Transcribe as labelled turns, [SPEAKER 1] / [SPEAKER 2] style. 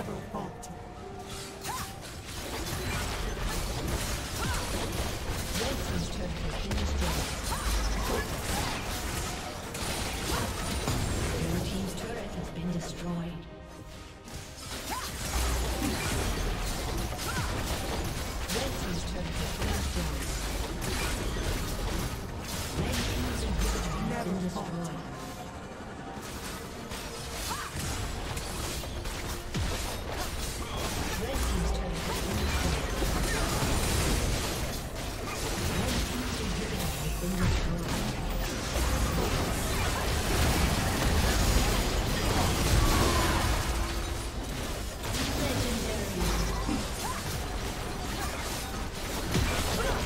[SPEAKER 1] never falter.